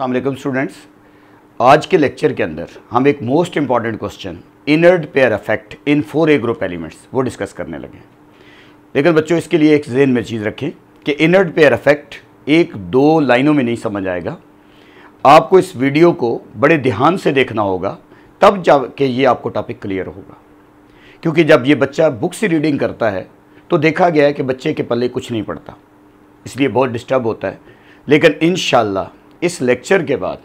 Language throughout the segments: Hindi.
अल्लाम स्टूडेंट्स आज के लेक्चर के अंदर हम एक most important question inert pair effect in four A group elements वो डिस्कस करने लगे लेकिन बच्चों, इसके लिए एक जेन में चीज़ रखें कि इनर्ड पेयर अफेक्ट एक दो लाइनों में नहीं समझ आएगा। आपको इस वीडियो को बड़े ध्यान से देखना होगा, तब जाके ये आपको टॉपिक क्लियर होगा। क्योंकि जब ये बच्चा बुक से रीडिंग करता है तो देखा गया है कि बच्चे के पल्ले कुछ नहीं पड़ता। इसलिए बहुत डिस्टर्ब होता है। लेकिन इन इस लेक्चर के बाद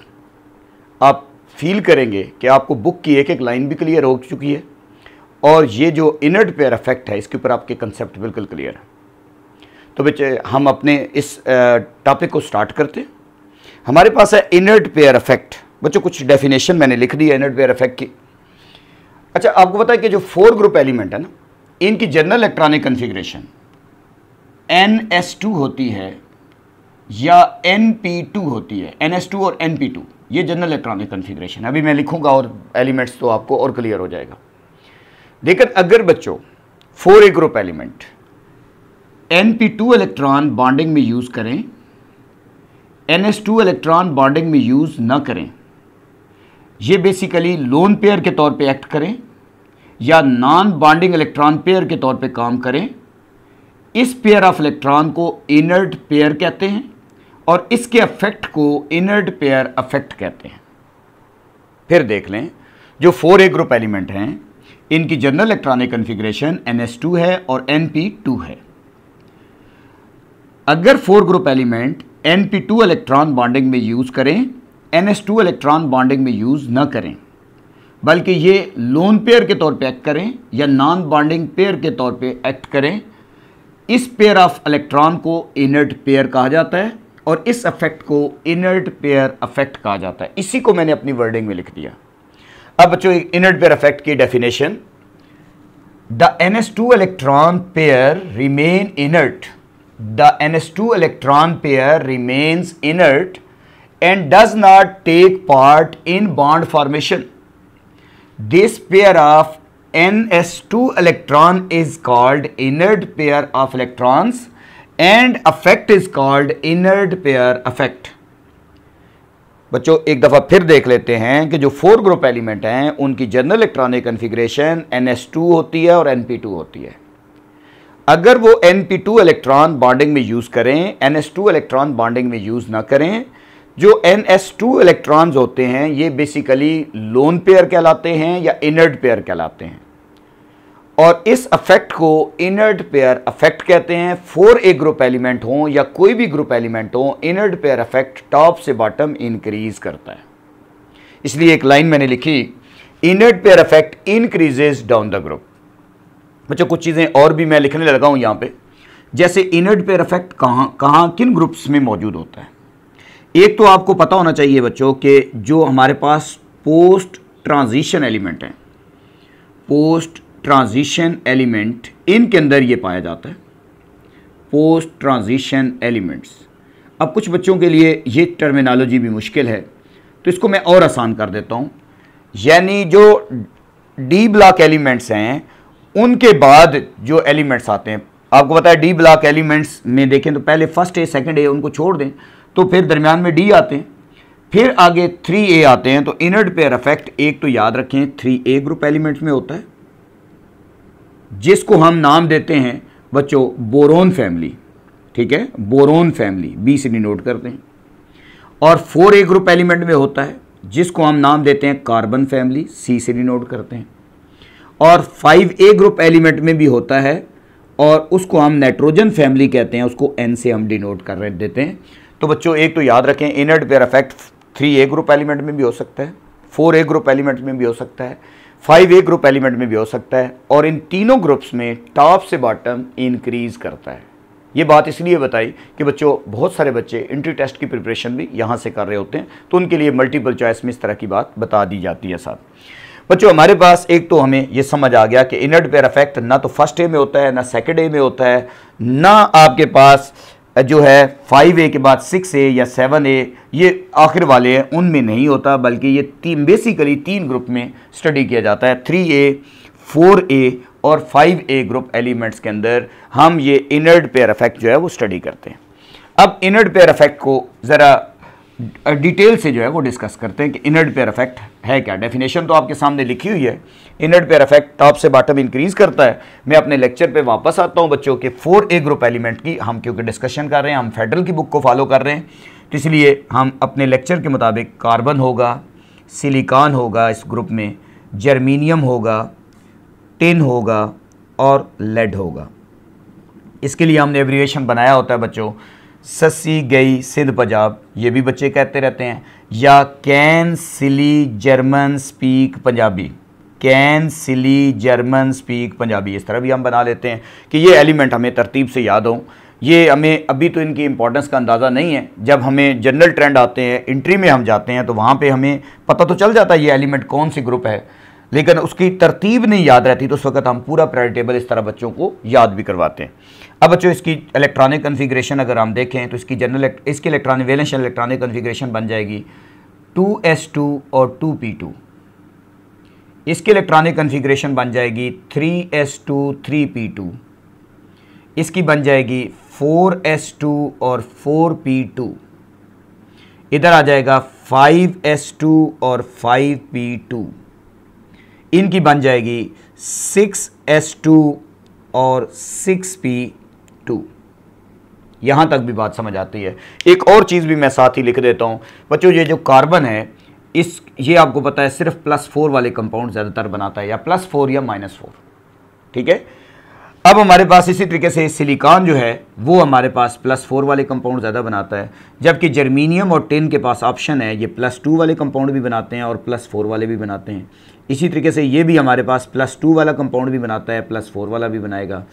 आप फील करेंगे कि आपको बुक की एक एक लाइन भी क्लियर हो चुकी है और ये जो इनर्ट पेयर अफेक्ट है, इसके ऊपर आपके कंसेप्ट बिल्कुल क्लियर है। तो बच्चे, हम अपने इस टॉपिक को स्टार्ट करते हैं। हमारे पास है इनर्ट पेयर अफेक्ट बच्चों, कुछ डेफिनेशन मैंने लिख दी है इनर्ट पेयर अफेक्ट की। अच्छा आपको पता है कि जो फोर ग्रुप एलिमेंट है ना, इनकी general electronic configuration, n s two होती है या NP2 होती है NS2 और NP2 ये जनरल इलेक्ट्रॉनिक कन्फिग्रेशन अभी मैं लिखूँगा और एलिमेंट्स तो आपको और क्लियर हो जाएगा। लेकिन अगर बच्चों four A group element NP2 electron bonding में यूज़ करें NS2 इलेक्ट्रॉन बॉन्डिंग में यूज़ ना करें, ये बेसिकली लोन पेयर के तौर पे एक्ट करें या नॉन बॉन्डिंग इलेक्ट्रॉन पेयर के तौर पे काम करें। इस पेयर ऑफ़ इलेक्ट्रॉन को इनर्ट पेयर कहते हैं। और इसके अफेक्ट को इनर्ड पेयर अफेक्ट कहते हैं। फिर देख लें, जो फोर ए ग्रुप एलिमेंट हैं, इनकी जनरल इलेक्ट्रॉनिक कन्फिग्रेशन NS2 है और NP2 है। अगर four group element NP2 electron bonding में यूज़ करें NS2 इलेक्ट्रॉन बॉन्डिंग में यूज़ न करें, बल्कि ये लोन पेयर के तौर पे एक्ट करें या नॉन बॉन्डिंग पेयर के तौर पे एक्ट करें, इस पेयर ऑफ़ इलेक्ट्रॉन को इनर्ट पेयर कहा जाता है। और इस अफेक्ट को इनर्ट पेयर अफेक्ट कहा जाता है। इसी को मैंने अपनी वर्डिंग में लिख दिया। अब बच्चों इनर्ट पेयर अफेक्ट की definition the n s two electron pair remain inert the n s two electron pair remains inert and does not take part in bond formation this pair of n s two electron is called inert pair of electrons and effect is called inert pair effect बच्चों, एक दफ़ा फिर देख लेते हैं कि जो फोर ग्रुप एलिमेंट हैं, उनकी जनरल इलेक्ट्रॉनिक कन्फिग्रेशन टू होती है और टू होती है। अगर वो टू इलेक्ट्रॉन बॉन्डिंग में यूज़ करें टू इलेक्ट्रॉन बॉन्डिंग में यूज़ ना करें, जो एन एस टू इलेक्ट्रॉन्स होते हैं, ये बेसिकली लोन पेयर कहलाते हैं या इनर्ड पेयर कहलाते हैं। और इस अफेक्ट को इनर्ड पेयर अफेक्ट कहते हैं। फोर ए ग्रुप एलिमेंट हो या कोई भी ग्रुप एलिमेंट हो इनर्ड पेयर अफेक्ट टॉप से बॉटम इंक्रीज करता है। इसलिए एक लाइन मैंने लिखी inert pair effect increases down the group बच्चों, कुछ चीज़ें और भी मैं लिखने लगा हूँ यहाँ पे। जैसे इनर्ड पेयर अफेक्ट कहाँ कहाँ, किन ग्रुप्स में मौजूद होता है? एक तो आपको पता होना चाहिए बच्चों कि जो हमारे पास पोस्ट ट्रांजिशन एलिमेंट हैं पोस्ट ट्रांजिशन एलिमेंट इनके अंदर ये पाया जाता है। पोस्ट ट्रांजिशन एलिमेंट्स अब कुछ बच्चों के लिए ये टर्मिनोलॉजी भी मुश्किल है तो इसको मैं और आसान कर देता हूँ। यानी जो डी ब्लॉक एलिमेंट्स हैं, उनके बाद जो एलिमेंट्स आते हैं। आपको पता है डी ब्लॉक एलिमेंट्स में देखें तो पहले फ़र्स्ट ए सेकंड ए उनको छोड़ दें तो फिर दरमियान में डी आते हैं। फिर आगे थ्री ए आते हैं तो इनर्ड पेयर अफेक्ट एक तो याद रखें थ्री ए ग्रुप एलिमेंट्स में होता है। जिसको हम नाम देते हैं, बच्चों, बोरोन फैमिली। ठीक है? Boron family, B C D note करते हैं। और फोर ए ग्रुप एलिमेंट में होता है, जिसको हम नाम देते हैं कार्बन फैमिली, सी से डी नोट करते हैं। और फाइव ए ग्रुप एलिमेंट में भी होता है, और उसको हम नाइट्रोजन फैमिली कहते हैं, उसको एन से हम डिनोट कर रहे देते हैं। तो बच्चों, एक तो याद रखें inert pair effect three A group element में भी हो सकता है, फोर ए ग्रुप एलिमेंट में भी हो सकता है। फाइव ए ग्रुप एलिमेंट में भी हो सकता है और इन तीनों ग्रुप्स में टॉप से बॉटम इंक्रीज करता है। ये बात इसलिए बताई कि बच्चों, बहुत सारे बच्चे इंट्री टेस्ट की प्रिपरेशन भी यहाँ से कर रहे होते हैं तो उनके लिए मल्टीपल चॉइस में इस तरह की बात बता दी जाती है साथ बच्चों, हमारे पास एक तो हमें ये समझ आ गया कि इनर्ट पेयर अफेक्ट ना तो फ़र्स्ट ए में होता है, ना सेकेंड ए में होता है, ना आपके पास जो है फाइव ए के बाद सिक्स ए या सेवन ए ये आखिर वाले हैं, उनमें नहीं होता, बल्कि ये तीन बेसिकली तीन ग्रुप में स्टडी किया जाता है। थ्री ए फोर ए और फाइव ए ग्रुप एलिमेंट्स के अंदर हम ये इनर्ड पेयर अफेक्ट जो है वो स्टडी करते हैं। अब इनर्ड पेयर अफेक्ट को ज़रा डिटेल से जो है वो डिस्कस करते हैं कि इनर्ड पेयर इफ़ेक्ट है क्या? डेफिनेशन तो आपके सामने लिखी हुई है। इनर्ड पेयर इफ़ेक्ट टॉप से बॉटम इंक्रीज करता है। मैं अपने लेक्चर पे वापस आता हूँ बच्चों के फोर ए ग्रुप एलिमेंट की। हम क्योंकि डिस्कशन कर रहे हैं, हम फेडरल की बुक को फॉलो कर रहे हैं। तो इसलिए हम अपने लेक्चर के मुताबिक कार्बन होगा सिलिकॉन होगा इस ग्रुप में जर्मीनियम होगा टिन होगा और लेड होगा। इसके लिए हमने एब्रीवेशन बनाया होता है बच्चों। ससी गई सिंध पंजाब, ये भी बच्चे कहते रहते हैं। या can, silly, German, speak, Punjabi. Can, silly, German, speak, Punjabi. इस तरह भी हम बना लेते हैं कि ये एलिमेंट हमें तरतीब से याद हों। ये हमें अभी तो इनकी इंपॉर्टेंस का अंदाज़ा नहीं है। जब हमें जनरल ट्रेंड आते हैं इंट्री में हम जाते हैं तो वहाँ पे हमें पता तो चल जाता है ये एलिमेंट कौन सी ग्रुप है। लेकिन उसकी तरतीब नहीं याद रहती तो उस वक्त हम पूरा प्रायर टेबल इस तरह बच्चों को याद भी करवाते हैं। अब बच्चों, इसकी इलेक्ट्रॉनिक कन्फिग्रेशन अगर हम देखें तो इसकी जनरल इसकी इलेक्ट्रॉनिक वैलेंस इलेक्ट्रॉनिक कन्फिग्रेशन बन जाएगी टू एस टू और टू पी टू इसकी इलेक्ट्रॉनिक कन्फिग्रेशन बन जाएगी three s two three p two इसकी बन जाएगी फोर एस टू और फोर पी टू इधर आ जाएगा फाइव एस टू और फाइव पी टू इनकी बन जाएगी सिक्स एस टू और सिक्स पी टू। यहाँ तक भी बात समझ आती है। एक और चीज़ भी मैं साथ ही लिख देता हूँ। बच्चों, ये जो कार्बन है, इस, ये आपको पता है, सिर्फ़ प्लस फोर वाले कंपाउंड ज़्यादातर बनाता है, या प्लस फोर या माइनस फोर। ठीक है? अब हमारे पास इसी तरीके से सिलिकॉन जो है, वो हमारे पास प्लस फोर वाले कंपाउंड ज़्यादा बनाता है। जबकि जर्मीनियम और टेन के पास ऑप्शन है, ये प्लस टू वाले कंपाउंड भी बनाते हैं और प्लस फोर वाले भी बनाते हैं। इसी तरीके से ये भी हमारे पास प्लस टू वाला कंपाउंड भी बनाता है प्लस फोर वाला भी बनाएगा।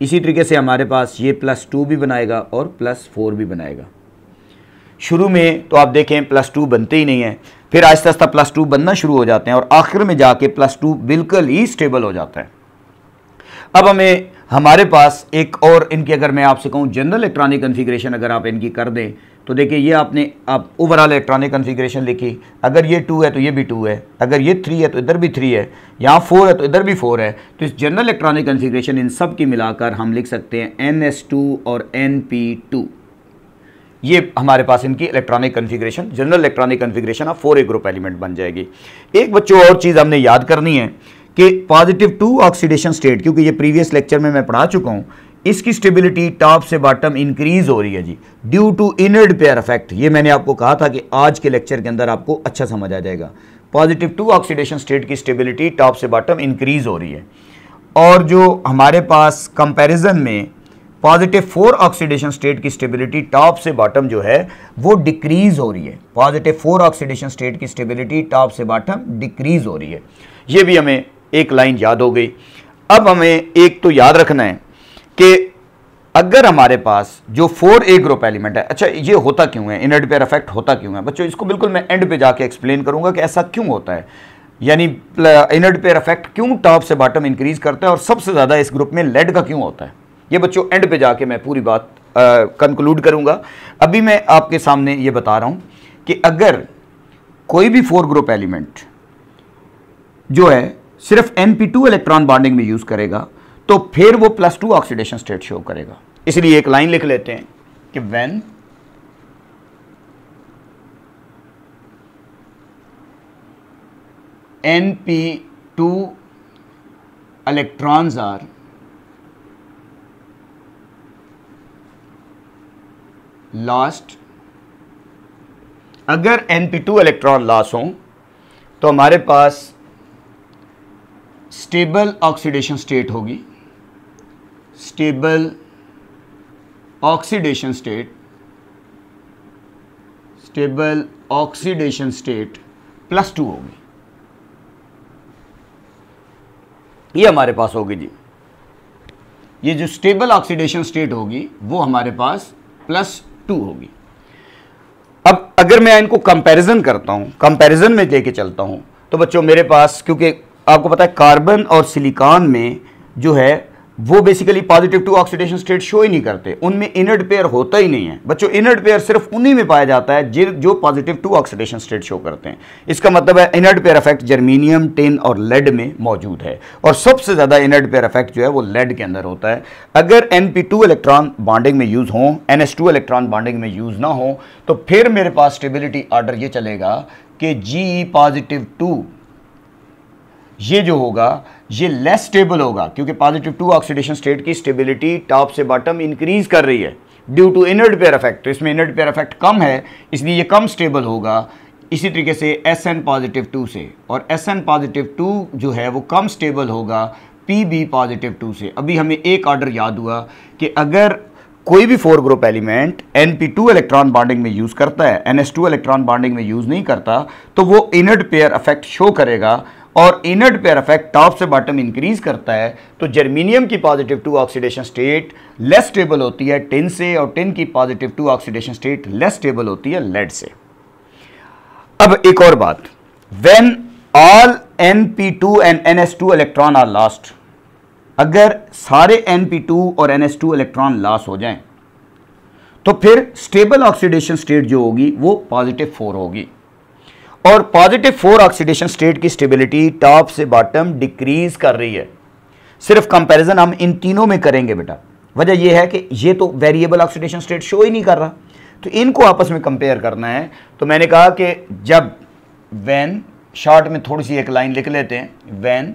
इसी तरीके से हमारे पास ये प्लस टू भी बनाएगा और प्लस फोर भी बनाएगा। शुरू में तो आप देखें प्लस टू बनते ही नहीं है, फिर आहिस्ता आहिस्ता प्लस टू बनना शुरू हो जाते हैं और आखिर में जाके प्लस टू बिल्कुल ही स्टेबल हो जाता है। अब हमें, हमारे पास एक और इनकी अगर मैं आपसे कहूँ जनरल इलेक्ट्रॉनिक कन्फिग्रेशन अगर आप इनकी कर दें तो देखिए, ये आपने, आप ओवरऑल इलेक्ट्रॉनिक कन्फिग्रेशन लिखी। अगर ये टू है तो ये भी टू है। अगर ये थ्री है तो इधर भी थ्री है। यहाँ फोर है तो इधर भी फोर है। तो इस जनरल इलेक्ट्रॉनिक कन्फिग्रेशन इन सब की मिलाकर हम लिख सकते हैं एन एस टू और एन पी टू ये हमारे पास इनकी electronic configuration general electronic configuration of four A group element बन जाएगी। एक बच्चों, और चीज़ हमने याद करनी है कि पॉजिटिव टू ऑक्सीडेशन स्टेट क्योंकि ये प्रीवियस लेक्चर में मैं पढ़ा चुका हूँ इसकी स्टेबिलिटी टॉप से बॉटम इंक्रीज हो रही है जी। Due to inert pair effect ये मैंने आपको कहा था कि आज के लेक्चर के अंदर आपको अच्छा समझ आ जाएगा। पॉजिटिव टू ऑक्सीडेशन स्टेट की स्टेबिलिटी टॉप से बॉटम इंक्रीज हो रही है। और जो हमारे पास कंपैरिजन में पॉजिटिव फोर ऑक्सीडेशन स्टेट की स्टेबिलिटी टॉप से बॉटम जो है, वो डिक्रीज हो रही है। पॉजिटिव फोर ऑक्सीडेशन स्टेट की स्टेबिलिटी टॉप से बॉटम डिक्रीज हो रही है। ये भी हमें एक लाइन याद हो गई। अब हमें एक तो याद रखना है। कि अगर हमारे पास जो फोर ए ग्रुप एलिमेंट है अच्छा ये होता क्यों है? इनर्ड पेयर इफ़ेक्ट होता क्यों है? बच्चों, इसको बिल्कुल मैं एंड पे जाके एक्सप्लेन करूँगा कि ऐसा क्यों होता है। यानी इनर्ड पेयर इफ़ेक्ट क्यों टॉप से बॉटम इंक्रीज करता है और सबसे ज़्यादा इस ग्रुप में लेड का क्यों होता है? ये बच्चों एंड पे जाके मैं पूरी बात कंक्लूड करूँगा। अभी मैं आपके सामने ये बता रहा हूँ कि अगर कोई भी फोर ग्रुप एलिमेंट जो है, सिर्फ़ टू इलेक्ट्रॉन बॉन्डिंग में यूज़ करेगा तो फिर वो plus two oxidation state show करेगा। इसलिए एक लाइन लिख लेते हैं कि when n p two electrons are lost अगर n p two electron loss हो तो हमारे पास स्टेबल ऑक्सीडेशन स्टेट होगी। Stable oxidation state, stable oxidation state plus two होगी। ये हमारे पास होगी जी। ये जो स्टेबल ऑक्सीडेशन स्टेट होगी, वो हमारे पास प्लस टू होगी। अब अगर मैं इनको कंपैरिजन करता हूँ, कंपैरिजन में लेके चलता हूँ तो बच्चों मेरे पास, क्योंकि आपको पता है, कार्बन और सिलिकॉन में जो है वो basically positive two oxidation state show ही नहीं करते। उनमें इनर्ट पेयर होता ही नहीं है। बच्चों इनर्ट पेयर सिर्फ़ उन्हीं में पाया जाता है जो positive two oxidation state show करते हैं। इसका मतलब है inert pair effect germanium tin और लेड में मौजूद है। और सबसे ज़्यादा इनर्ट पेयर इफ़ेक्ट जो है वो लेड के अंदर होता है। अगर एन इलेक्ट्रॉन बॉन्डिंग में यूज़ हो एन इलेक्ट्रॉन बॉन्डिंग में यूज़ ना हो तो फिर मेरे पास स्टेबिलिटी ऑर्डर ये चलेगा कि जी पॉजिटिव टू ये जो होगा ये लेस स्टेबल होगा, क्योंकि पॉजिटिव टू ऑक्सीडेशन स्टेट की स्टेबिलिटी टॉप से बॉटम इंक्रीज कर रही है due to inert pair effect तो इसमें इनर्ट पेयर इफ़ेक्ट कम है, इसलिए ये कम स्टेबल होगा, इसी तरीके से एस एन पॉजिटिव टू से। और एस एन पॉजिटिव टू जो है, वो कम स्टेबल होगा पी बी पॉजिटिव टू से। अभी हमें एक ऑर्डर याद हुआ कि अगर कोई भी four group element n p two electron bonding में यूज़ करता है n s two electron bonding में यूज़ नहीं करता तो वो इनर्ट पेयर इफ़ेक्ट शो करेगा और इनर्ट पेयर इफ़ेक्ट टॉप से बॉटम इंक्रीज करता है तो जर्मीनियम की positive two oxidation state less stable होती है टिन से और टिन की positive two oxidation state less stable होती है लेड से। अब एक और बात when all n p two and n s two electron are lost अगर सारे एन पी टू और n s two electron loss हो जाएँ तो फिर स्टेबल ऑक्सीडेशन स्टेट जो होगी वो पॉजिटिव फोर होगी। और पॉजिटिव फोर ऑक्सीडेशन स्टेट की स्टेबिलिटी टॉप से बॉटम डिक्रीज कर रही है। सिर्फ़ कंपैरिजन हम इन तीनों में करेंगे बेटा। वजह यह है कि ये तो वेरिएबल ऑक्सीडेशन स्टेट शो ही नहीं कर रहा। तो इनको आपस में कंपेयर करना है। तो मैंने कहा कि जब वैन शॉर्ट में थोड़ी सी एक लाइन लिख लेते हैं। When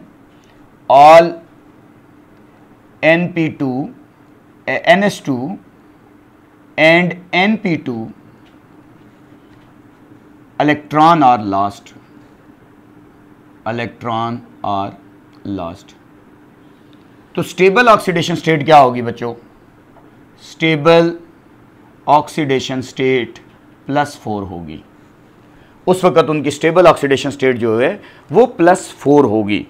all n p two n s two and n p two electron are lost. Electron are lost. तो स्टेबल ऑक्सीडेशन स्टेट क्या होगी बच्चों? Stable oxidation state plus four होगी। उस वक्त उनकी स्टेबल ऑक्सीडेशन स्टेट जो है, वो प्लस फोर होगी।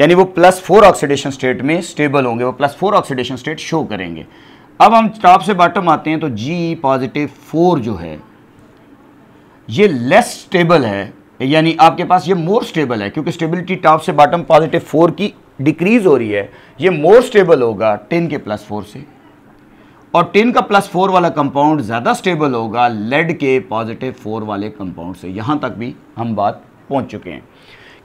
यानी वो प्लस फोर ऑक्सीडेशन स्टेट में स्टेबल होंगे, वो plus four oxidation state show करेंगे। अब हम टॉप से बॉटम आते हैं तो जी पॉजिटिव फोर जो है ये लेस स्टेबल है, यानी आपके पास ये मोर स्टेबल है, क्योंकि स्टेबिलिटी टॉप से बॉटम पॉजिटिव फोर की डिक्रीज हो रही है, ये मोर स्टेबल होगा टेन के प्लस फोर से। और टेन का प्लस फोर वाला कंपाउंड ज़्यादा स्टेबल होगा लेड के पॉजिटिव फोर वाले कंपाउंड से। यहाँ तक भी हम बात पहुँच चुके हैं।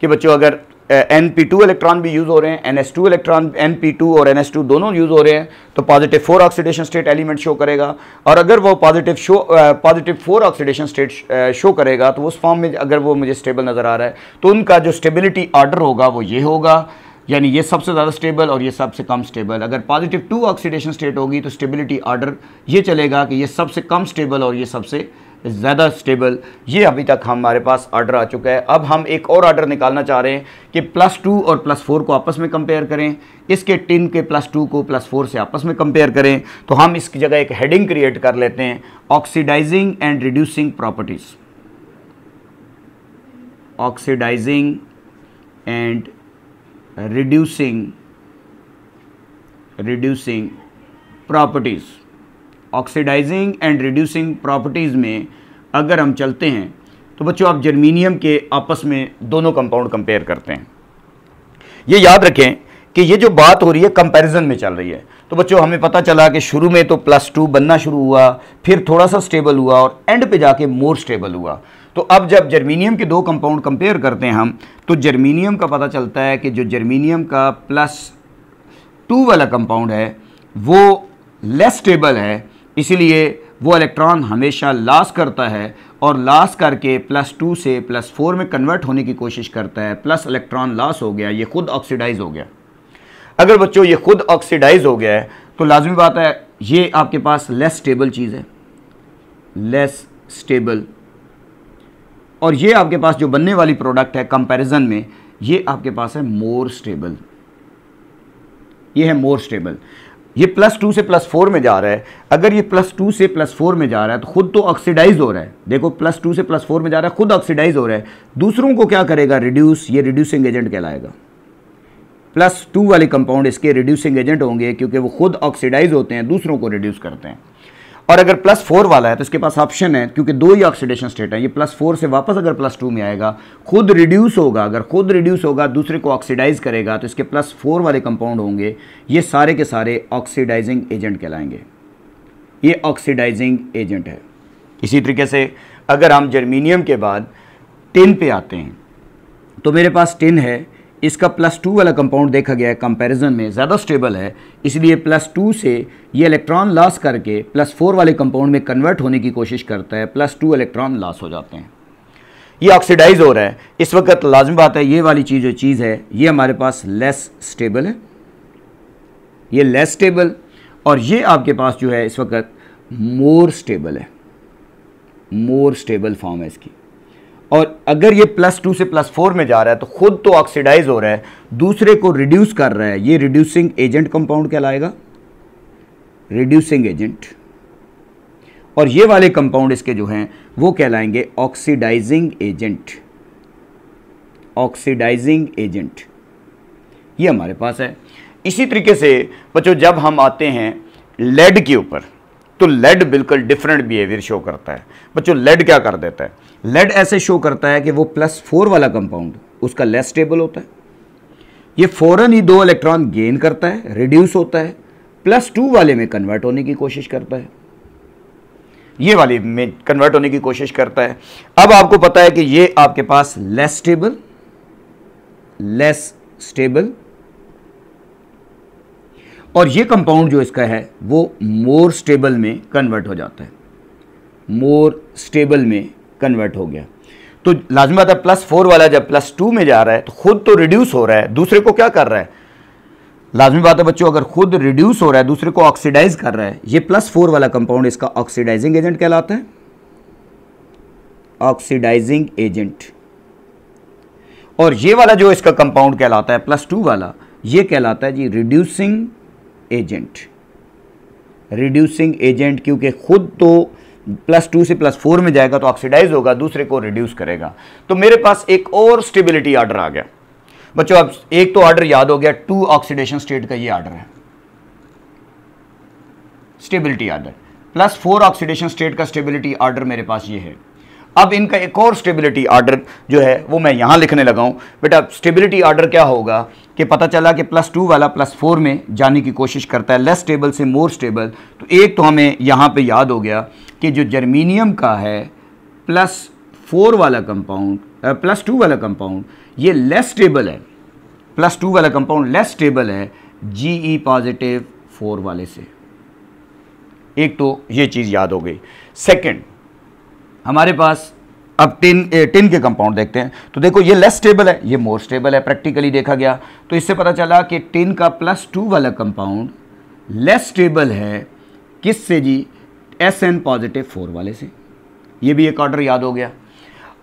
कि बच्चों, अगर एन पी टू इलेक्ट्रॉन भी यूज़ हो रहे हैं N S two electron N P two और एन एस टू दोनों यूज़ हो रहे हैं तो positive four oxidation state element show करेगा। और अगर वो positive show positive four oxidation state show करेगा तो उस फॉर्म में अगर वो मुझे स्टेबल नज़र आ रहा है तो उनका जो स्टेबिलिटी ऑर्डर होगा वो ये होगा। यानी ये सबसे ज़्यादा स्टेबल और ये सबसे कम स्टेबल अगर पॉजिटिव टू ऑक्सीडेशन स्टेट होगी तो स्टेबिलिटी ऑर्डर ये चलेगा कि ये सबसे कम स्टेबल और ये सबसे ज़्यादा स्टेबल ये अभी तक हमारे पास ऑर्डर आ चुका है। अब हम एक और ऑर्डर निकालना चाह रहे हैं कि प्लस टू और प्लस फोर को आपस में कंपेयर करें। इसके टिन के प्लस टू को प्लस फोर से आपस में कंपेयर करें। तो हम इसकी जगह एक हेडिंग क्रिएट कर लेते हैं। Oxidising and reducing properties oxidising and reducing reducing properties oxidising and reducing properties में अगर हम चलते हैं तो बच्चों आप जर्मीनियम के आपस में दोनों कंपाउंड कंपेयर करते हैं। ये याद रखें कि ये जो बात हो रही है कंपैरिजन में चल रही है। तो बच्चों, हमें पता चला कि शुरू में तो प्लस टू बनना शुरू हुआ, फिर थोड़ा सा स्टेबल हुआ और एंड पे जाके मोर स्टेबल हुआ। तो अब जब जर्मीनियम के दो कंपाउंड कंपेयर करते हैं हम तो जर्मीनियम का पता चलता है कि जो जर्मीनियम का प्लस टू वाला कंपाउंड है, वो लेस स्टेबल है इसीलिए वो इलेक्ट्रॉन हमेशा लॉस करता है और लॉस करके प्लस टू से प्लस फोर में कन्वर्ट होने की कोशिश करता है। प्लस इलेक्ट्रॉन लॉस हो गया, ये खुद ऑक्सीडाइज हो गया। अगर बच्चों, ये खुद ऑक्सीडाइज हो गया है तो लाजमी बात है, ये आपके पास लेस स्टेबल चीज़ है। लेस स्टेबल और ये आपके पास जो बनने वाली प्रोडक्ट है कंपैरिजन में, ये आपके पास है मोर स्टेबल ये है मोर स्टेबल ये प्लस टू से प्लस फोर में जा रहा है। अगर ये प्लस टू से प्लस फोर में जा रहा है तो खुद तो ऑक्सीडाइज हो रहा है। देखो प्लस टू से प्लस फोर में जा रहा है, खुद ऑक्सीडाइज हो रहा है। दूसरों को क्या करेगा? रिड्यूस ये रिड्यूसिंग एजेंट कहलाएगा। प्लस टू वाले कंपाउंड इसके रिड्यूसिंग एजेंट होंगे, क्योंकि वो खुद ऑक्सीडाइज होते हैं, दूसरों को रिड्यूस करते हैं। और अगर प्लस फोर वाला है तो इसके पास ऑप्शन है, क्योंकि दो ही ऑक्सीडेशन स्टेट है। ये प्लस फोर से वापस अगर प्लस टू में आएगा, खुद रिड्यूस होगा, अगर खुद रिड्यूस होगा, दूसरे को ऑक्सीडाइज करेगा तो इसके प्लस फोर वाले कंपाउंड होंगे। ये सारे के सारे ऑक्सीडाइजिंग एजेंट कहलाएँगे। ये ऑक्सीडाइजिंग एजेंट है। इसी तरीके से अगर हम जर्मीनियम के बाद टिन पे आते हैं तो मेरे पास टिन है इसका प्लस टू वाला कंपाउंड देखा गया है कंपैरिजन में, ज़्यादा स्टेबल है, इसलिए प्लस टू से ये इलेक्ट्रॉन लॉस करके प्लस फोर वाले कंपाउंड में कन्वर्ट होने की कोशिश करता है प्लस टू इलेक्ट्रॉन लॉस हो जाते हैं। ये ऑक्सीडाइज हो रहा है, इस वक्त लाजमी बात है, ये वाली चीज़ जो चीज़ है, ये हमारे पास लेस स्टेबल है। ये लेस स्टेबल और ये आपके पास जो है इस वक्त मोर स्टेबल है मोर स्टेबल फॉर्म है इसकी। और अगर ये प्लस टू से प्लस फोर में जा रहा है तो खुद तो ऑक्सीडाइज हो रहा है, दूसरे को रिड्यूस कर रहा है। ये रिड्यूसिंग एजेंट कंपाउंड कहलाएगा। रिड्यूसिंग एजेंट और ये वाले कंपाउंड इसके जो हैं, वो कहलाएँगे ऑक्सीडाइजिंग एजेंट ऑक्सीडाइजिंग एजेंट ये हमारे पास है। इसी तरीके से बच्चों, जब हम आते हैं लेड के ऊपर तो लेड बिल्कुल डिफरेंट बिहेवियर शो करता है। बच्चों लेड क्या कर देता है? लेड ऐसे शो करता है कि वो प्लस फोर वाला कंपाउंड उसका लेस स्टेबल होता है। ये फ़ौरन ही दो इलेक्ट्रॉन गेन करता है रिड्यूस होता है प्लस टू वाले में कन्वर्ट होने की कोशिश करता है। ये वाले में कन्वर्ट होने की कोशिश करता है। अब आपको पता है कि ये आपके पास लेस स्टेबल लेस स्टेबल और ये कंपाउंड जो इसका है, वो मोर स्टेबल में कन्वर्ट हो जाता है। मोर स्टेबल में कन्वर्ट हो गया। तो लाजमी बात है प्लस फोर वाला जब प्लस टू में जा रहा है तो खुद तो रिड्यूस हो रहा है, दूसरे को क्या कर रहा है? लाजमी बात है बच्चों, अगर खुद रिड्यूस हो रहा है, दूसरे को ऑक्सीडाइज कर रहा है, ये प्लस फोर वाला कंपाउंड इसका ऑक्सीडाइजिंग एजेंट कहलाता है। ऑक्सीडाइजिंग एजेंट और ये वाला जो इसका कंपाउंड कहलाता है प्लस टू वाला, ये कहलाता है जी रिड्यूसिंग एजेंट रिड्यूसिंग एजेंट क्योंकि खुद तो प्लस टू से प्लस फोर में जाएगा तो ऑक्सीडाइज होगा, दूसरे को रिड्यूस करेगा। तो मेरे पास एक और स्टेबिलिटी आर्डर आ गया। बच्चों, अब एक तो ऑर्डर याद हो गया टू ऑक्सीडेशन स्टेट का ये ऑर्डर है। स्टेबिलिटी आर्डर प्लस फोर ऑक्सीडेशन स्टेट का स्टेबिलिटी ऑर्डर मेरे पास ये है। अब इनका एक और स्टेबिलिटी आर्डर जो है, वो मैं यहाँ लिखने लगा हूँ। बेटा स्टेबिलिटी आर्डर क्या होगा कि पता चला कि प्लस टू वाला प्लस फोर में जाने की कोशिश करता है लेस स्टेबल से मोर स्टेबल तो एक तो हमें यहाँ पे याद हो गया कि जो जर्मीनियम का है प्लस फोर वाला कंपाउंड प्लस टू वाला कंपाउंड ये लेस स्टेबल है। प्लस टू वाला कंपाउंड लेस स्टेबल है जी ई पॉजिटिव फोर वाले से। एक तो ये चीज़ याद हो गई। सेकंड हमारे पास अब टिन टिन के कंपाउंड देखते हैं। तो देखो, ये लेस स्टेबल है, ये मोर स्टेबल है प्रैक्टिकली देखा गया। तो इससे पता चला कि टिन का प्लस टू वाला कंपाउंड लेस स्टेबल है किससे जी? एस एन पॉजिटिव फोर वाले से। ये भी एक ऑर्डर याद हो गया।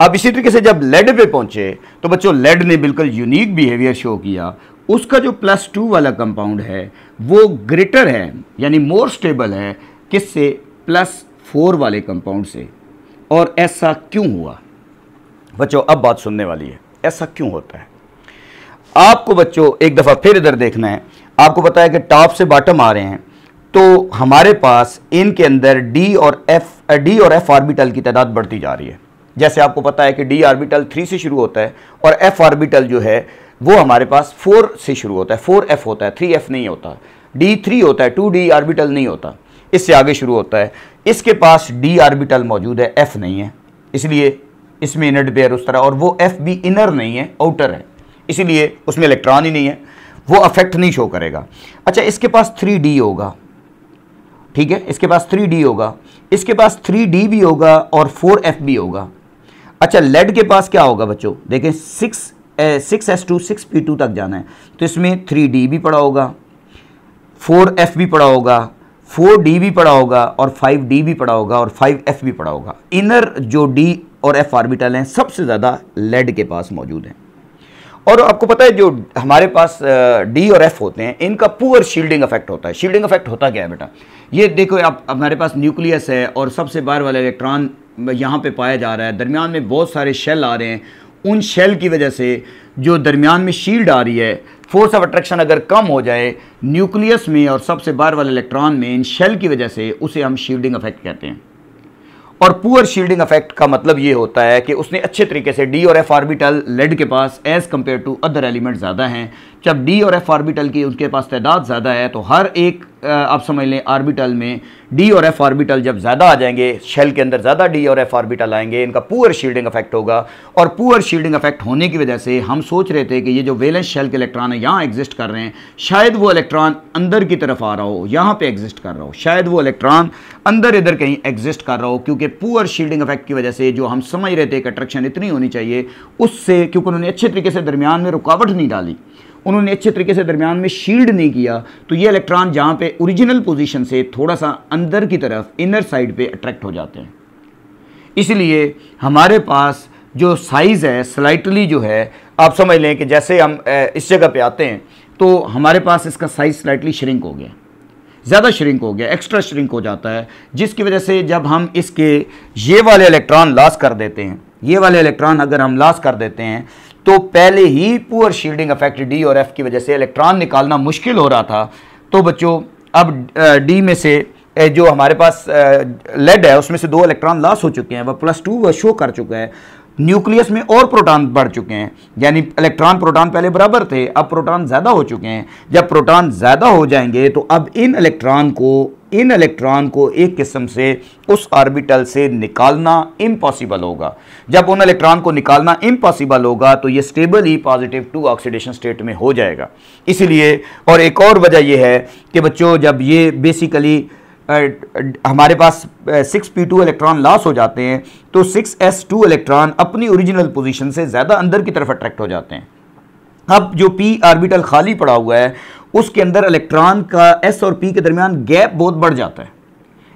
अब इसी तरीके से जब लेड पे पहुँचे तो बच्चों लेड ने बिल्कुल यूनिक बिहेवियर शो किया। उसका जो प्लस टू वाला कंपाउंड है, वो ग्रेटर है, यानी मोर स्टेबल है किससे? प्लस फोर वाले कंपाउंड से। और ऐसा क्यों हुआ? बच्चों, अब बात सुनने वाली है। ऐसा क्यों होता है? आपको बच्चों, एक दफ़ा फिर इधर देखना है। आपको पता है कि टॉप से बॉटम आ रहे हैं। तो हमारे पास इनके अंदर डी और एफ़ डी और एफ़ ऑर्बिटल की तादाद बढ़ती जा रही है। जैसे आपको पता है कि डी ऑर्बिटल थ्री से शुरू होता है और एफ़ ऑर्बिटल जो है, वो हमारे पास फोर से शुरू होता है। फोर एफ़ होता है थ्री एफ़ नहीं होता। डी थ्री होता है टू डी ऑर्बिटल नहीं होता। इससे आगे शुरू होता है। इसके पास डी आर्बिटल मौजूद है एफ़ नहीं है। इसलिए इसमें इनर पेयर उस तरह, और वो एफ़ भी इनर नहीं है आउटर है। इसीलिए उसमें इलेक्ट्रॉन ही नहीं है, वो अफेक्ट नहीं शो करेगा। अच्छा इसके पास थ्री डी होगा, ठीक है? इसके पास थ्री डी होगा, इसके पास थ्री डी भी होगा और फोर एफ़ भी होगा। अच्छा लेड के पास क्या होगा बच्चों? देखें six six S two six P two तक जाना है। तो इसमें थ्री डी भी पड़ा होगा फोर एफ़ भी पड़ा होगा फोर डी भी पड़ा होगा और फाइव डी भी पड़ा होगा और फाइव एफ़ भी पड़ा होगा। इनर जो डी और एफ़ ऑर्बिटल हैं, सबसे ज़्यादा लेड के पास मौजूद हैं। और आपको पता है जो हमारे पास डी और एफ़ होते हैं, इनका पुअर शील्डिंग इफ़ेक्ट होता है। शील्डिंग इफ़ेक्ट होता क्या है बेटा? ये देखो, आप, हमारे पास न्यूक्लियस है और सबसे बाहर वाला इलेक्ट्रॉन यहाँ पे पाया जा रहा है। दरमियान में बहुत सारे शेल आ रहे हैं। उन शेल की वजह से जो दरमियान में शील्ड आ रही है फोर्स ऑफ़ अट्रैक्शन अगर कम हो जाए न्यूक्लियस में और सबसे बाहर वाले इलेक्ट्रॉन में इन शेल की वजह से उसे हम शील्डिंग इफ़ेक्ट कहते हैं। और पुअर शील्डिंग इफ़ेक्ट का मतलब ये होता है कि उसने अच्छे तरीके से डी और एफ़ ऑर्बिटल लेड के पास as compare to other element ज़्यादा हैं जब डी और एफ़ ऑर्बिटल की उनके पास तादाद ज़्यादा है तो हर एक आप समझ लें ऑर्बिटल में डी और एफ़ ऑर्बिटल जब ज़्यादा आ जाएँगे शेल के अंदर ज़्यादा डी और एफ़ ऑर्बिटल आएँगे, इनका पुअर शील्डिंग इफ़ेक्ट होगा। और पुअर शील्डिंग इफ़ेक्ट होने की वजह से हम सोच रहे थे कि ये जो वेलेंस शेल के इलेक्ट्रॉन है, यहाँ एग्जिस्ट कर रहे हैं। शायद वो इलेक्ट्रॉन अंदर की तरफ़ आ रहा हो, यहाँ पर एग्जिस्ट कर रहा हो। शायद वो इलेक्ट्रॉन अंदर इधर कहीं एग्जिस्ट कर रहा हो, क्योंकि पुअर शील्डिंग इफ़ेक्ट की वजह से जो हम समझ रहे थे कि अट्रैक्शन इतनी होनी चाहिए, उससे, क्योंकि उन्होंने अच्छे तरीके से दरमियान में रुकावट नहीं डाली। उन्होंने अच्छे तरीके से दरमियान में शील्ड नहीं किया तो ये इलेक्ट्रॉन जहाँ पे ओरिजिनल पोजीशन से थोड़ा सा अंदर की तरफ़ इनर साइड पे अट्रैक्ट हो जाते हैं। इसलिए हमारे पास जो साइज़ है स्लाइटली जो है, आप समझ लें कि जैसे हम इस जगह पे आते हैं तो हमारे पास इसका साइज़ स्लाइटली श्रिंक हो गया। ज़्यादा श्रिंक हो गया एक्स्ट्रा श्रिंक हो जाता है, जिसकी वजह से जब हम इसके ये वाले इलेक्ट्रॉन लॉस कर देते हैं, ये वाले इलेक्ट्रॉन अगर हम लॉस कर देते हैं तो पहले ही पुअर शील्डिंग इफ़ेक्ट डी और एफ़ की वजह से इलेक्ट्रॉन निकालना मुश्किल हो रहा था। तो बच्चों, अब डी में से जो हमारे पास लेड है, उसमें से दो इलेक्ट्रॉन लॉस हो चुके हैं, वह प्लस टू वह शो कर चुका है। न्यूक्लियस में और प्रोटॉन बढ़ चुके हैं, यानी इलेक्ट्रॉन प्रोटॉन पहले बराबर थे, अब प्रोटॉन ज़्यादा हो चुके हैं। जब प्रोटॉन ज़्यादा हो जाएँगे तो अब इन इलेक्ट्रॉन को इन इलेक्ट्रॉन को एक किस्म से उस ऑर्बिटल से निकालना इम्पॉसिबल होगा। जब उन इलेक्ट्रॉन को निकालना इम्पॉसिबल होगा तो ये स्टेबल ही पॉजिटिव टू ऑक्सीडेशन स्टेट में हो जाएगा। इसीलिए, और एक और वजह यह है कि बच्चों, जब ये बेसिकली हमारे पास six P two electron loss हो जाते हैं तो सिक्स एस टू इलेक्ट्रॉन अपनी ओरिजिनल पोजीशन से ज़्यादा अंदर की तरफ़ अट्रैक्ट हो जाते हैं। अब जो पी आर्बिटल खाली पड़ा हुआ है, उसके अंदर इलेक्ट्रॉन का एस और पी के दरमियान गैप बहुत बढ़ जाता है।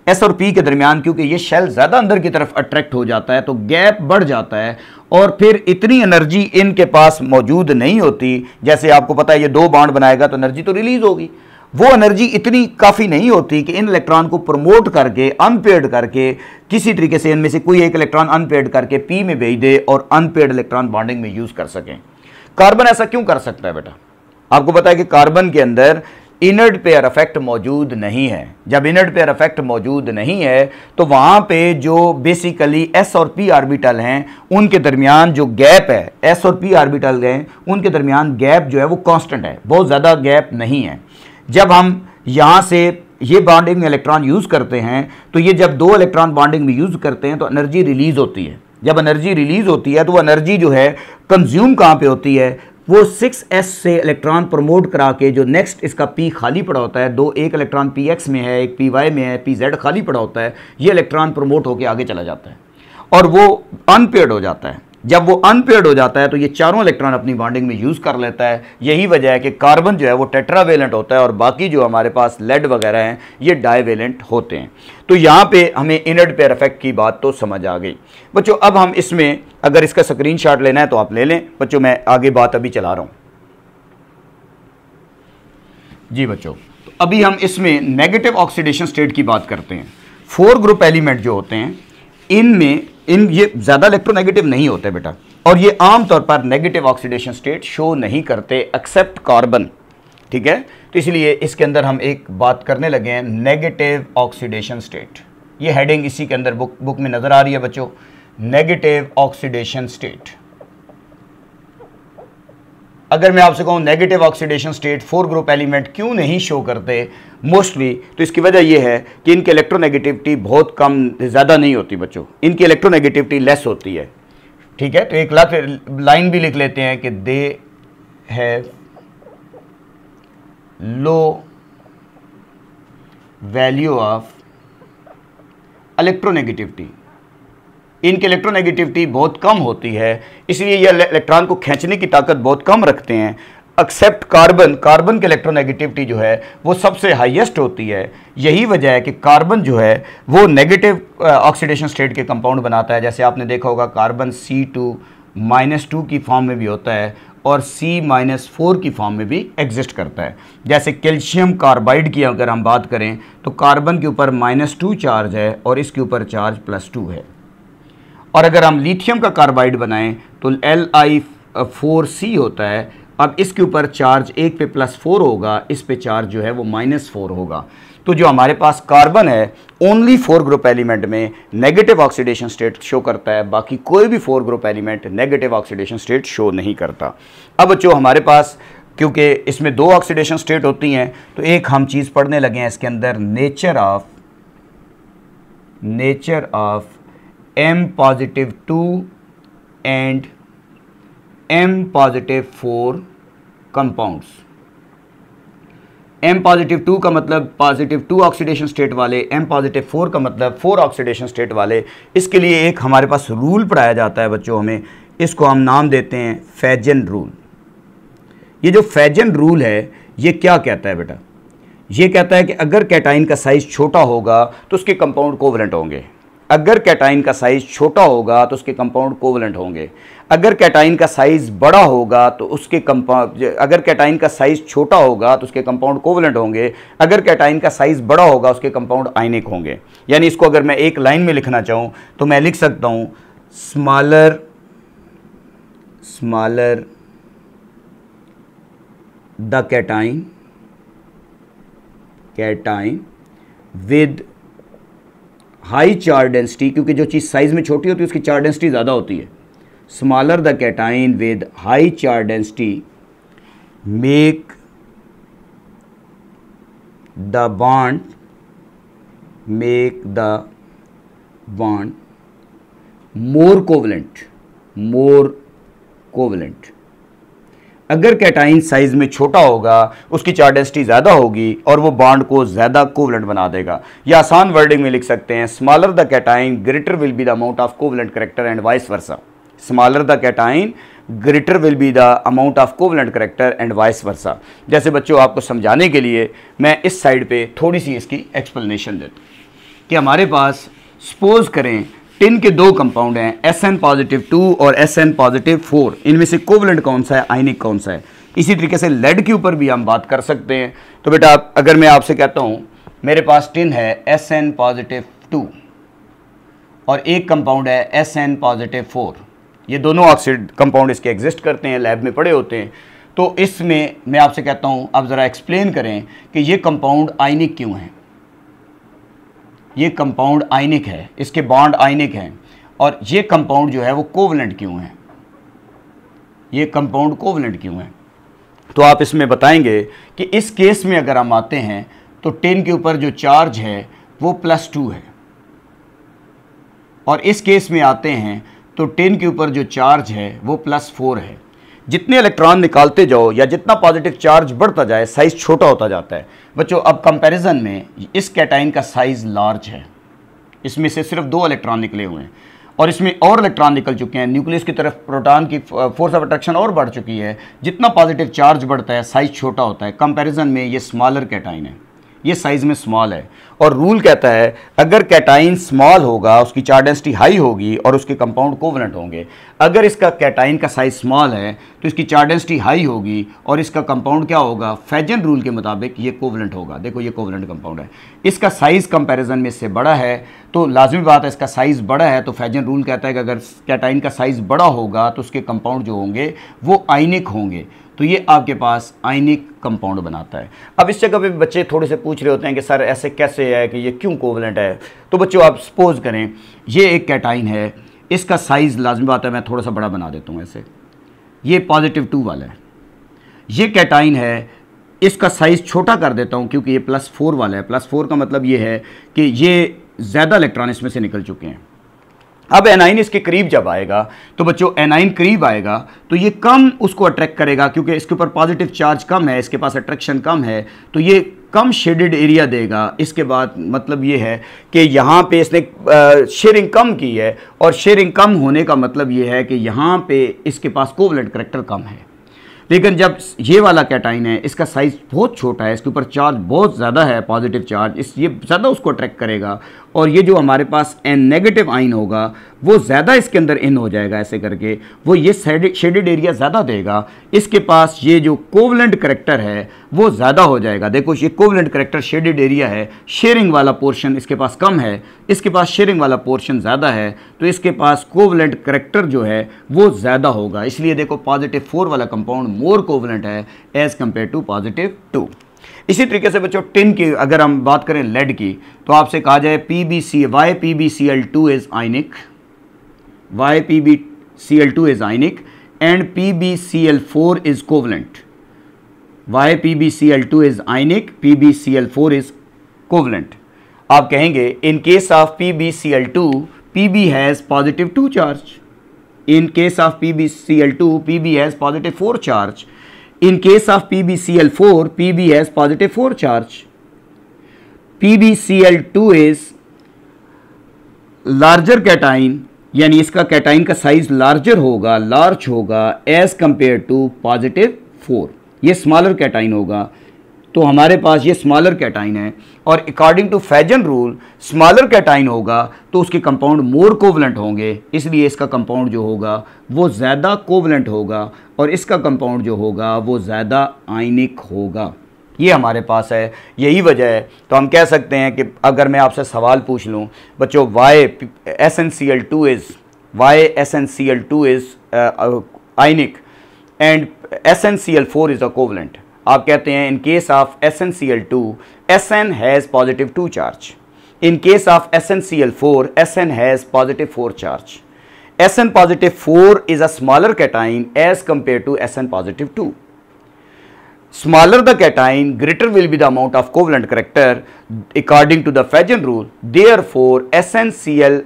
एस और पी के दरमियान, क्योंकि ये शेल ज़्यादा अंदर की तरफ़ अट्रैक्ट हो जाता है तो गैप बढ़ जाता है, और फिर इतनी एनर्जी इनके पास मौजूद नहीं होती। जैसे आपको पता है, ये दो बाड बनाएगा तो एनर्जी तो रिलीज़ होगी। वो एनर्जी इतनी काफ़ी नहीं होती कि इन इलेक्ट्रॉन को प्रमोट करके अनपेड करके, किसी तरीके से इनमें से कोई एक इलेक्ट्रॉन अनपेड करके पी में भेज दे और अनपेड इलेक्ट्रॉन बॉन्डिंग में यूज़ कर सकें। कार्बन ऐसा क्यों कर सकता है बेटा? आपको पता है कि कार्बन के अंदर इनर्ट पेयर इफ़ेक्ट मौजूद नहीं है। जब इनर्ट पेयर इफ़ेक्ट मौजूद नहीं है तो वहाँ पे जो बेसिकली एस और पी आर्बिटल हैं, उनके दरमियान जो गैप है एस और पी आर्बिटल हैं, उनके दरमियान गैप जो है वो कांस्टेंट है, बहुत ज़्यादा गैप नहीं है। जब हम यहाँ से ये बॉन्डिंग में इलेक्ट्रॉन यूज़ करते हैं तो ये जब दो इलेक्ट्रॉन बॉन्डिंग में यूज़ करते हैं तो एनर्जी रिलीज़ होती है। जब एनर्जी रिलीज़ होती है तो वो एनर्जी जो है, कंज्यूम कहाँ पे होती है? वो 6s से इलेक्ट्रॉन प्रमोट करा के जो नेक्स्ट इसका p खाली पड़ा होता है, दो, एक इलेक्ट्रॉन पी एक्स में है, एक पी वाई में है, पी जेड खाली पड़ा होता है, ये इलेक्ट्रॉन प्रमोट होकर आगे चला जाता है। और वो अनपेड हो जाता है। जब वो अनपेड हो जाता है तो ये चारों इलेक्ट्रॉन अपनी बॉन्डिंग में यूज़ कर लेता है। यही वजह है कि कार्बन जो है वो टेट्रावेलेंट होता है और बाकी जो हमारे पास लेड वगैरह हैं, ये डाइवेलेंट होते हैं। तो यहाँ पे हमें इनर्ट पेयर इफ़ेक्ट की बात तो समझ आ गई। बच्चों, अब हम इसमें अगर इसका स्क्रीन लेना है तो आप ले लें। बच्चों, मैं आगे बात अभी चला रहा हूँ। जी बच्चों तो अभी हम इसमें नेगेटिव ऑक्सीडेशन स्टेट की बात करते हैं। फोर ग्रुप एलिमेंट जो होते हैं, इनमें इन ये ज़्यादा इलेक्ट्रोनेगेटिव नहीं होते बेटा। और ये आमतौर पर नेगेटिव ऑक्सीडेशन स्टेट शो नहीं करते एक्सेप्ट कार्बन ठीक है? तो इसलिए इसके अंदर हम एक बात करने लगे हैं नेगेटिव ऑक्सीडेशन स्टेट ये हेडिंग इसी के अंदर बुक बुक में नज़र आ रही है बच्चों। नेगेटिव ऑक्सीडेशन स्टेट अगर मैं आपसे कहूँ negative oxidation state four group element क्यों नहीं शो करते? मोस्टली तो इसकी वजह यह है कि इनकी इलेक्ट्रोनेगेटिविटी बहुत कम, ज़्यादा नहीं होती बच्चों। इनकी इलेक्ट्रोनेगेटिविटी लेस होती है। ठीक है? तो एक लाख लाइन भी लिख लेते हैं कि they have low value of electronegativity इनकी इलेक्ट्रोनेगेटिविटी बहुत कम होती है, इसलिए ये इलेक्ट्रॉन को खींचने की ताकत बहुत कम रखते हैं। एक्सेप्ट कार्बन कार्बन की इलेक्ट्रोनेगेटिविटी जो है, वो सबसे हाईएस्ट होती है। यही वजह है कि कार्बन जो है, वो नेगेटिव ऑक्सीडेशन स्टेट के कंपाउंड बनाता है। जैसे आपने देखा होगा carbon C two minus two की फॉर्म में भी होता है और सी माइनस फोर की फॉर्म में भी एग्जिस्ट करता है। जैसे कैल्शियम कार्बाइड की अगर हम बात करें तो कार्बन के ऊपर माइनस टू चार्ज है और इसके ऊपर चार्ज प्लस टू है। और अगर हम लिथियम का कार्बाइड बनाएँ तो एल आई फोर सी होता है। अब इसके ऊपर चार्ज एक पे प्लस फोर होगा, इस पे चार्ज जो है वो माइनस फोर होगा। तो जो हमारे पास कार्बन है ओनली फोर ग्रुप एलिमेंट में नेगेटिव ऑक्सीडेशन स्टेट शो करता है, बाकी कोई भी four group element negative oxidation state show नहीं करता। अब जो हमारे पास, क्योंकि इसमें दो ऑक्सीडेशन स्टेट होती हैं तो एक हम चीज़ पढ़ने लगे हैं, इसके अंदर nature of nature of M positive two and M positive four compounds M positive two का मतलब पॉजिटिव टू ऑक्सीडेशन स्टेट वाले एम पॉजिटिव फोर का मतलब फोर ऑक्सीडेशन स्टेट वाले, इसके लिए एक हमारे पास रूल पढ़ाया जाता है बच्चों हमें, इसको हम नाम देते हैं फैजन रूल ये जो फैजन रूल है, ये क्या कहता है बेटा? ये कहता है कि अगर कैटाइन का साइज़ छोटा होगा तो उसके कंपाउंड कोवलेंट होंगे। अगर कैटाइन का साइज़ छोटा होगा तो उसके कंपाउंड कोवलेंट होंगे। अगर कैटाइन का साइज़ बड़ा होगा तो उसके कंपाउंड अगर कैटाइन का साइज़ छोटा होगा तो उसके कंपाउंड कोवलेंट होंगे। अगर कैटाइन का साइज़ बड़ा होगा, उसके कंपाउंड आइनिक होंगे। यानी इसको अगर मैं एक लाइन में लिखना चाहूँ तो मैं लिख सकता हूँ smaller smaller the cation cation with high charge density, क्योंकि जो चीज़ साइज़ में छोटी होती है, उसकी चार डेंसिटी ज़्यादा होती है। Smaller the cation with high charge density make the bond make the bond more covalent more covalent अगर कैटाइन साइज़ में छोटा होगा, उसकी चार डेंसिटी ज़्यादा होगी और वो बॉन्ड को ज़्यादा कोवलेंट बना देगा। या आसान वर्डिंग में लिख सकते हैं smaller the cation greater will be the amount of covalent character and vice versa smaller the cation greater will be the amount of covalent character and vice versa जैसे बच्चों, आपको समझाने के लिए मैं इस साइड पर थोड़ी सी इसकी एक्सप्लेनेशन देता हूँ। कि हमारे पास सपोज़ करें टिन के दो कंपाउंड हैं एस एन पॉजिटिव टू और एस एन पॉजिटिव फोर इनमें से कोवलेंट कौन सा है? आइनिक कौन सा है? इसी तरीके से लेड के ऊपर भी हम बात कर सकते हैं। तो बेटा, अगर मैं आपसे कहता हूँ, मेरे पास टिन है एस एन पॉजिटिव टू और एक कंपाउंड है एस एन पॉजिटिव फोर ये दोनों ऑक्सीड कंपाउंड इसके एग्जिस्ट करते हैं लैब में पड़े होते हैं। तो इसमें मैं आपसे कहता हूँ, आप ज़रा एक्सप्लेन करें कि ये कंपाउंड आइनिक क्यों हैं? ये कंपाउंड आइनिक है, इसके बॉन्ड आइनिक हैं, और ये कंपाउंड जो है वो कोवलेंट क्यों है? ये कंपाउंड कोवलेंट क्यों है? तो आप इसमें बताएँगे कि इस केस में अगर हम आते हैं तो टेन के ऊपर जो चार्ज है, वो प्लस टू है। और इस केस में आते हैं तो टेन के ऊपर जो चार्ज है, वो प्लस फोर है। जितने इलेक्ट्रॉन निकालते जाओ या जितना पॉजिटिव चार्ज बढ़ता जाए साइज़ छोटा होता जाता है। बच्चों, अब कंपैरिजन में इस कैटाइन का साइज़ लार्ज है। इसमें से सिर्फ़ दो इलेक्ट्रॉन निकले हुए हैं। और इसमें और इलेक्ट्रॉन निकल चुके हैं। न्यूक्लियस की तरफ़ प्रोटॉन की फोर्स ऑफ़ अट्रैक्शन और बढ़ चुकी है। जितना पॉजिटिव चार्ज बढ़ता है साइज़ छोटा होता है। कंपैरिजन में ये स्मॉलर कैटाइन है। ये साइज़ में स्मॉल है। और रूल कहता है, अगर कैटाइन स्मॉल होगा, उसकी चार डेंसिटी हाई होगी और उसके कंपाउंड कोवलेंट होंगे। अगर इसका कैटाइन का साइज़ स्मॉल है तो इसकी चार डेंसिटी हाई होगी और इसका कंपाउंड क्या होगा? फैजन रूल के मुताबिक ये कोवलेंट होगा। देखो ये कोवलेंट कंपाउंड है। इसका साइज़ कंपेरिजन में इससे बड़ा है तो लाजमी बात है, इसका साइज़ बड़ा है तो फैजन रूल कहता है कि अगर कैटाइन का साइज़ बड़ा होगा तो उसके कंपाउंड जो होंगे, वो आइनिक होंगे। तो ये आपके पास आइनिक कंपाउंड बनाता है। अब इस जगह पे बच्चे थोड़े से पूछ रहे होते हैं कि, सर, ऐसे कैसे है कि ये क्यों कोवलेंट है? तो बच्चों, आप सपोज़ करें, ये एक कैटाइन है। इसका साइज़ लाजमी बात है, मैं थोड़ा सा बड़ा बना देता हूँ ऐसे। ये पॉजिटिव टू वाला है। ये कैटाइन है, इसका साइज़ छोटा कर देता हूँ क्योंकि ये प्लस फोर वाला है। प्लस फोर का मतलब ये है कि ये ज़्यादा इलेक्ट्रॉन इसमें से निकल चुके हैं। अब एनाइन इसके करीब जब आएगा तो बच्चों एनाइन करीब आएगा तो ये कम उसको अट्रैक्ट करेगा, क्योंकि इसके ऊपर पॉजिटिव चार्ज कम है, इसके पास अट्रैक्शन कम है तो ये कम शेडेड एरिया देगा। इसके बाद मतलब ये है कि यहाँ पे इसने शेयरिंग कम की है, और शेयरिंग कम होने का मतलब ये है कि यहाँ पे इसके पास कोवलेंट करेक्टर कम है। लेकिन जब ये वाला कैटाइन है, इसका साइज़ बहुत छोटा है, इसके ऊपर चार्ज बहुत ज़्यादा है पॉजिटिव चार्ज इस, ये ज़्यादा उसको अट्रैक्ट करेगा और ये जो हमारे पास एन नेगेटिव आइन होगा, वो ज़्यादा इसके अंदर इन हो जाएगा ऐसे करके। वो ये शेडेड एरिया ज़्यादा देगा। इसके पास ये जो कोवलेंट करेक्टर है, वो ज़्यादा हो जाएगा। देखो, ये कोवलेंट करेक्टर शेडेड एरिया है शेयरिंग वाला पोर्शन इसके पास कम है। इसके पास शेयरिंग वाला पोर्शन ज़्यादा है तो इसके पास कोवलेंट करेक्टर जो है, वो ज़्यादा होगा। इसलिए देखो पॉजिटिव फोर वाला कंपाउंड मोर कोवलेंट है as compare to positive two इसी तरीके से बच्चों टिन की अगर हम बात करें लेड की तो आपसे कहा जाए P B C why P B C L two is ionic why P B C L two is ionic and P B C L four is covalent why P B C L two is ionic P B C L four is covalent आप कहेंगे in case of P B C L two P B has positive two charge in case of P B C L two P B has positive four charge In case of PbCl4, Pb has positive 4 charge. PbCl2 is larger cation यानी इसका कैटाइन का साइज़ लार्जर होगा लार्ज होगा as compare to positive four ये स्मॉलर कैटाइन होगा तो हमारे पास ये स्मॉलर कैटाइन है और according to Fajan rule smaller cation होगा तो उसके कंपाउंड मोर कोवलेंट होंगे। इसलिए इसका कंपाउंड जो होगा, वो ज़्यादा कोवलेंट होगा और इसका कंपाउंड जो होगा, वो ज़्यादा आइनिक होगा। ये हमारे पास है। यही वजह है। तो हम कह सकते हैं कि अगर मैं आपसे सवाल पूछ लूँ, बच्चों why S N C L two is why S N C L two is ionic and S N C L four is a covalent आप कहते हैं in case of S N C L two S N has positive two charge in case of S N C L four S N has positive four charge S N positive four is a smaller cation as compare to S N positive two smaller the cation, greater will be the amount of covalent character according to the Fajan rule, therefore SnCl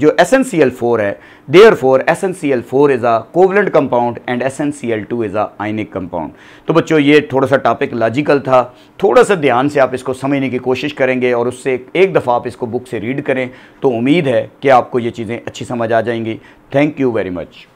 जो SnCl4 है therefore SnCl4 is a covalent compound and SnCl2 is a ionic compound तो बच्चों, ये थोड़ा सा टॉपिक लॉजिकल था। थोड़ा सा ध्यान से आप इसको समझने की कोशिश करेंगे और उससे एक दफ़ा आप इसको बुक से रीड करें तो उम्मीद है कि आपको ये चीज़ें अच्छी समझ आ जाएँगी। Thank you very much